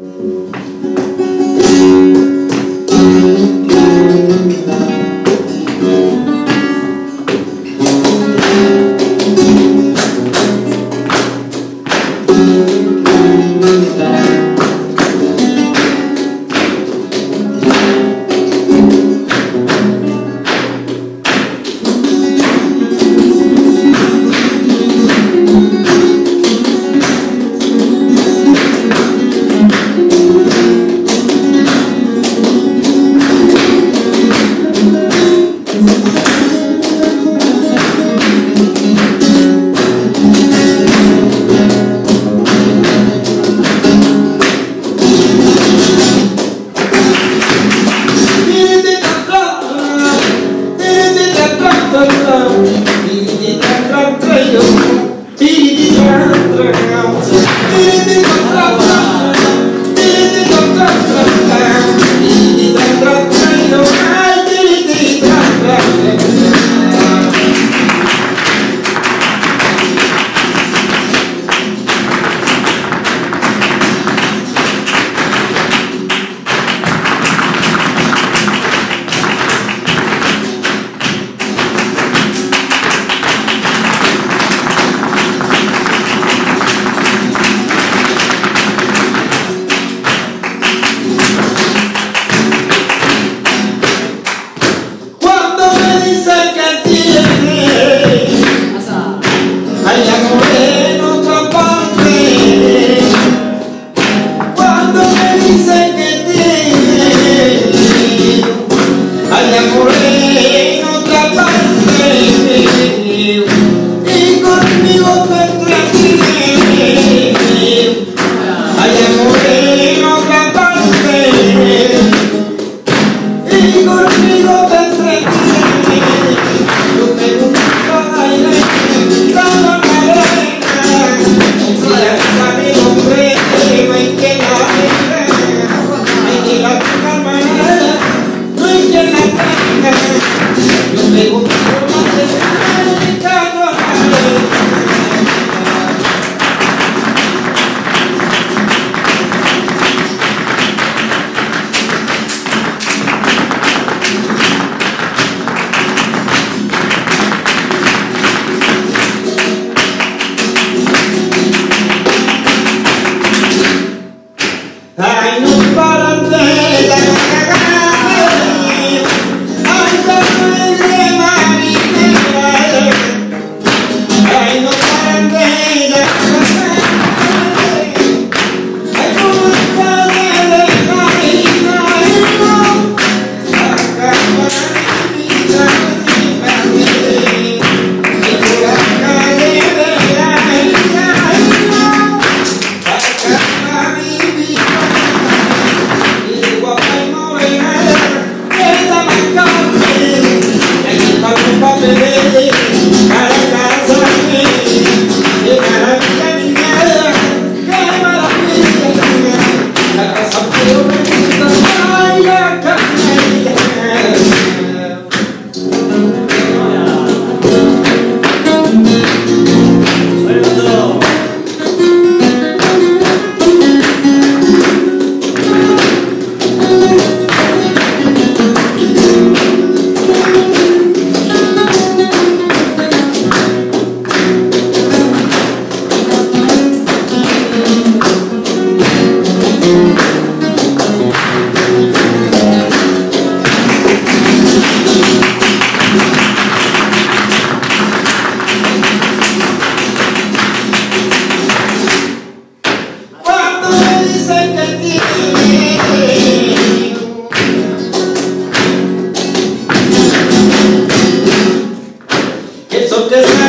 うん Olha por Só